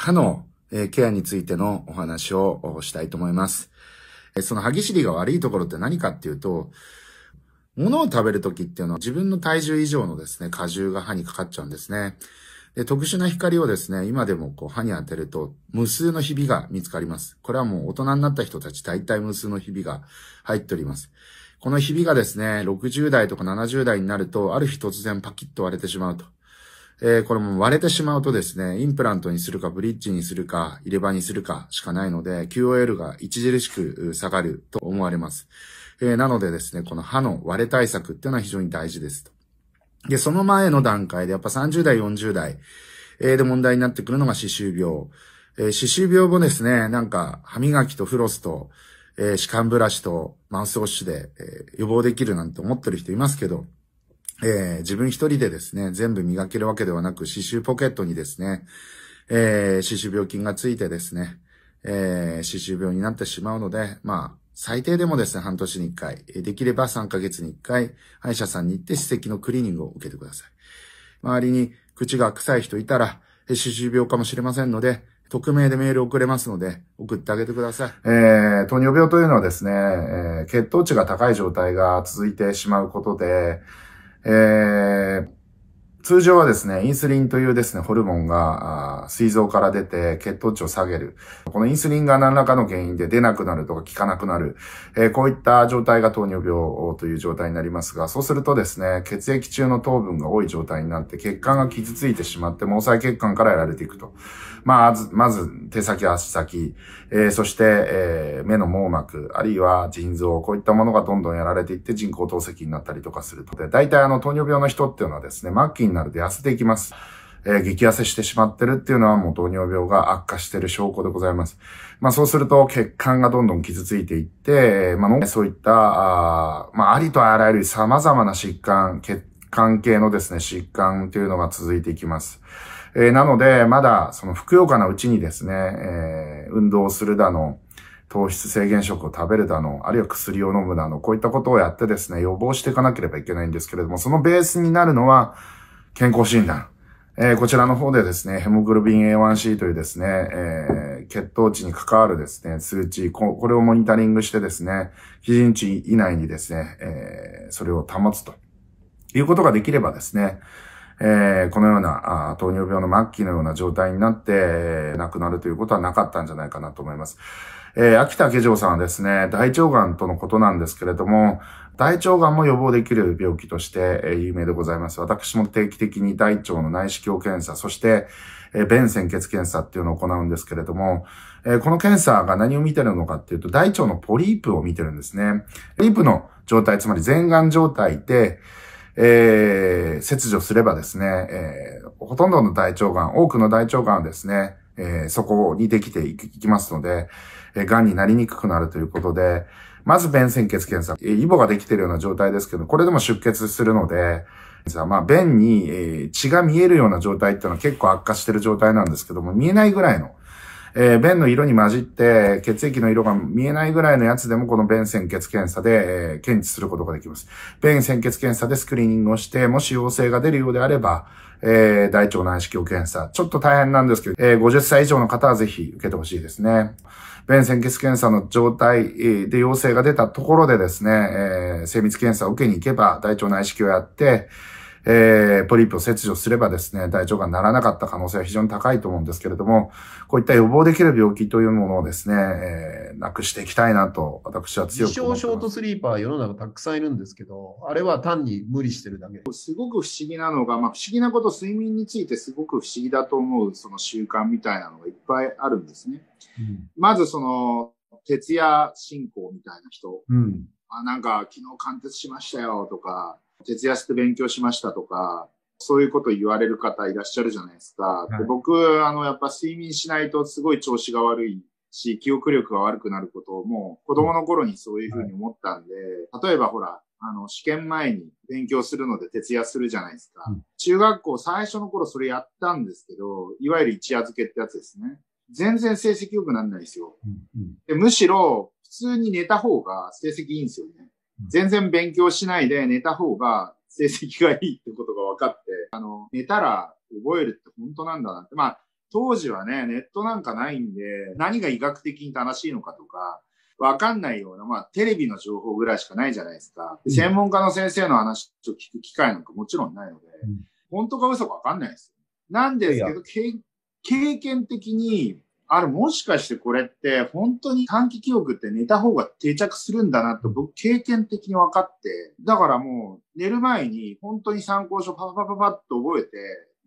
歯のケアについてのお話をしたいと思います。その歯ぎしりが悪いところって何かっていうと、物を食べるときっていうのは自分の体重以上のですね、荷重が歯にかかっちゃうんですね。で、特殊な光をですね、今でもこう歯に当てると無数のひびが見つかります。これはもう大人になった人たち大体無数のひびが入っております。このひびがですね、60代とか70代になると、ある日突然パキッと割れてしまうと。えー、これも割れてしまうとですね、インプラントにするかブリッジにするか入れ歯にするかしかないので、QOL が著しく下がると思われます。えー、なのでですね、この歯の割れ対策っていうのは非常に大事ですと。で、その前の段階でやっぱ30代、40代、えー、で問題になってくるのが歯周病。えー、歯周病もですね、なんか歯磨きとフロスと、え、歯間ブラシとマウスウォッシュで、え、予防できるなんて思ってる人いますけど、えー、自分一人でですね、全部磨けるわけではなく、刺繍ポケットにですね、えー、刺繍病菌がついてですね、えー、刺繍病になってしまうので、まあ、最低でもですね、半年に一回、できれば3ヶ月に一回、歯医者さんに行って歯石のクリーニングを受けてください。周りに口が臭い人いたら、歯周病かもしれませんので、匿名でメール送れますので、送ってあげてください。えー、糖尿病というのはですね、えー、血糖値が高い状態が続いてしまうことで、えー、通常はですね、インスリンというですね、ホルモンが、膵臓から出て血糖値を下げる。このインスリンが何らかの原因で出なくなるとか効かなくなる。えー、こういった状態が糖尿病という状態になりますが、そうするとですね、血液中の糖分が多い状態になって血管が傷ついてしまって、毛細血管からやられていくと。まあ、まず、手先、足先、えー、そして、えー、目の網膜、あるいは腎臓、こういったものがどんどんやられていって人工透析になったりとかすると。で、大体あの、糖尿病の人っていうのはですね、末期になると痩せていきます。えー、激痩せしてしまってるっていうのはもう糖尿病が悪化してる証拠でございます。まあそうすると血管がどんどん傷ついていって、まあそういった、あまあありとあらゆる様々な疾患、血管系のですね、疾患というのが続いていきます。えー、なので、まだそのふくよかなうちにですね、えー、運動するだの、糖質制限食を食べるだの、あるいは薬を飲むだの、こういったことをやってですね、予防していかなければいけないんですけれども、そのベースになるのは健康診断。えー、こちらの方でですね、ヘモグロビン A1C というですね、えー、血糖値に関わるですね、数値こ、これをモニタリングしてですね、基準値以内にですね、えー、それを保つということができればですね、えー、このようなあ糖尿病の末期のような状態になって、えー、亡くなるということはなかったんじゃないかなと思います。えー、秋田家城さんはですね、大腸がんとのことなんですけれども、大腸がんも予防できる病気として、えー、有名でございます。私も定期的に大腸の内視鏡検査、そして、えー、便潜血検査っていうのを行うんですけれども、えー、この検査が何を見てるのかっていうと、大腸のポリープを見てるんですね。ポリープの状態、つまり全がん状態で、えー、切除すればですね、えー、ほとんどの大腸がん、多くの大腸がんはですね、えー、そこにできていきますので、えー、癌になりにくくなるということで、まず便潜血検査、えー、イボができているような状態ですけど、これでも出血するので、まあ、便に、えー、血が見えるような状態っていうのは結構悪化してる状態なんですけども、見えないぐらいの、えー、便の色に混じって血液の色が見えないぐらいのやつでもこの便潜血検査で、えー、検知することができます。便潜血検査でスクリーニングをして、もし陽性が出るようであれば、えー、大腸内視鏡検査。ちょっと大変なんですけど、えー、50歳以上の方はぜひ受けてほしいですね。便潜血検査の状態で陽性が出たところでですね、えー、精密検査を受けに行けば大腸内視鏡をやって、えー、ポリープを切除すればですね、大腸がんならなかった可能性は非常に高いと思うんですけれども、こういった予防できる病気というものをですね、えー、なくしていきたいなと、私は強く思ってます。ショートスリーパー世の中たくさんいるんですけど、あれは単に無理してるだけ。すごく不思議なのが、まあ不思議なこと、睡眠についてすごく不思議だと思うその習慣みたいなのがいっぱいあるんですね。うん、まずその、徹夜進行みたいな人。うん、あなんか昨日貫徹しましたよとか、徹夜して勉強しましたとか、そういうこと言われる方いらっしゃるじゃないですか。はい、で僕、あの、やっぱ睡眠しないとすごい調子が悪いし、記憶力が悪くなることをもう子供の頃にそういうふうに思ったんで、例えばほら、あの、試験前に勉強するので徹夜するじゃないですか。うん、中学校最初の頃それやったんですけど、いわゆる一夜漬けってやつですね。全然成績良くならないですよ。うんうん、でむしろ、普通に寝た方が成績いいんですよね。全然勉強しないで寝た方が成績がいいってことが分かって、あの、寝たら覚えるって本当なんだなって。まあ、当時はね、ネットなんかないんで、何が医学的に正しいのかとか、わかんないような、まあ、テレビの情報ぐらいしかないじゃないですか。専門家の先生の話を聞く機会なんかもちろんないので、うん、本当か嘘かわかんないですよ。なんですけど、経験的に、ある、もしかしてこれって本当に短期記憶って寝た方が定着するんだなと僕経験的に分かって、だからもう寝る前に本当に参考書パパパパパッと覚えて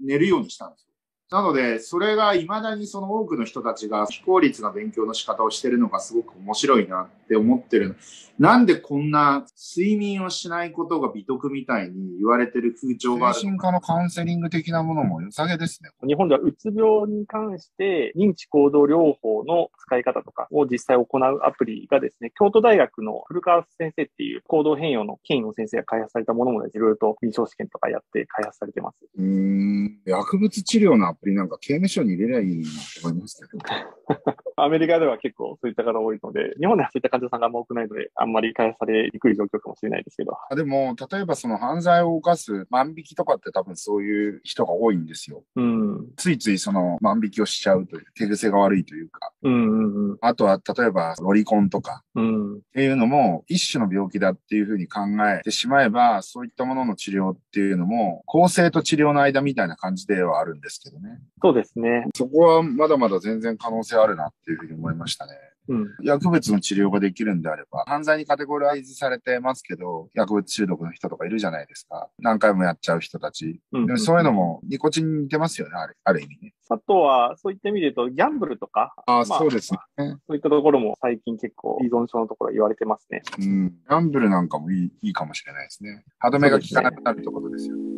寝るようにしたんですよ。なので、それが未だにその多くの人たちが非効率な勉強の仕方をしてるのがすごく面白いなって思ってる。なんでこんな睡眠をしないことが美徳みたいに言われてる風潮がある精神科のカウンセリング的なものも良さげですね。日本ではうつ病に関して認知行動療法の使い方とかを実際行うアプリがですね、京都大学の古川先生っていう行動変容の権威の先生が開発されたものもいろいろと臨床試験とかやって開発されてます。うん。薬物治療のアプリなんか刑務所に入れりゃいいなと思いましたけど。アメリカでは結構そういった方多いので、日本ではそういった患者さんがあんま多くないので、あんまり開発されにくい状況かもしれないですけど。でも、例えばその犯罪を犯す万引きとかって多分そういう人が多いんですよ。うん。ついついその万引きをしちゃうという、手癖が悪いというか。うんうんうん。あとは、例えばロリコンとか。うん。っていうのも一種の病気だっていうふうに考えてしまえば、そういったものの治療っていうのも、構成と治療の間みたいな感じではあるんですけどね。そうですね。そこはまだまだ全然可能性あるなっていうふうに思いましたね。うん、薬物の治療ができるんであれば、犯罪にカテゴライズされてますけど、薬物中毒の人とかいるじゃないですか。何回もやっちゃう人たち。うん、でもそういうのもニコチンに似てますよね、あるある意味ね。あとは、そういった意味で言うと、ギャンブルとか。あ、まあ、そうですね、そういったところも最近結構依存症のところ言われてますね。うん。ギャンブルなんかもいいいいかもしれないですね。歯止めが効かなくなるってことですよね。